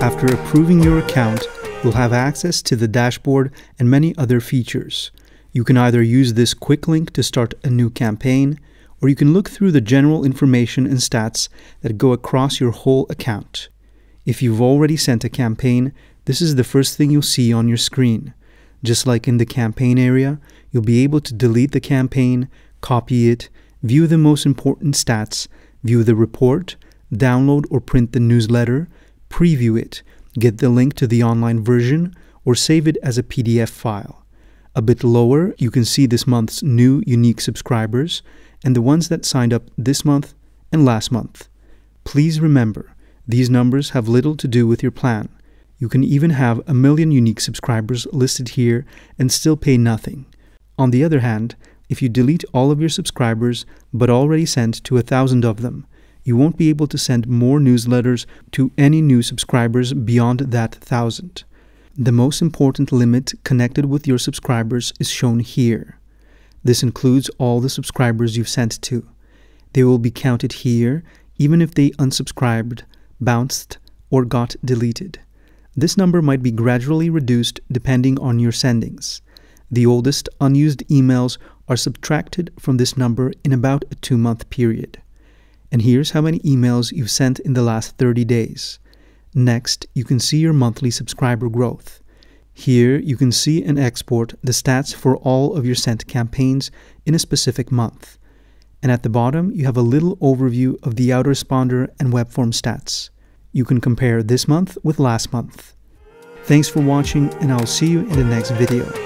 After approving your account, you'll have access to the dashboard and many other features. You can either use this quick link to start a new campaign, or you can look through the general information and stats that go across your whole account. If you've already sent a campaign, this is the first thing you'll see on your screen. Just like in the campaign area, you'll be able to delete the campaign, copy it, view the most important stats, view the report, download or print the newsletter, preview it, get the link to the online version, or save it as a PDF file. A bit lower, you can see this month's new unique subscribers and the ones that signed up this month and last month. Please remember, these numbers have little to do with your plan. You can even have a million unique subscribers listed here and still pay nothing. On the other hand, if you delete all of your subscribers but already sent to a thousand of them, you won't be able to send more newsletters to any new subscribers beyond that thousand. The most important limit connected with your subscribers is shown here. This includes all the subscribers you've sent to. They will be counted here even if they unsubscribed, bounced, or got deleted. This number might be gradually reduced depending on your sendings. The oldest unused emails are subtracted from this number in about a two month period. And here's how many emails you've sent in the last 30 days. Next, you can see your monthly subscriber growth. Here, you can see and export the stats for all of your sent campaigns in a specific month. And at the bottom, you have a little overview of the autoresponder and web form stats. You can compare this month with last month. Thanks for watching, and I'll see you in the next video.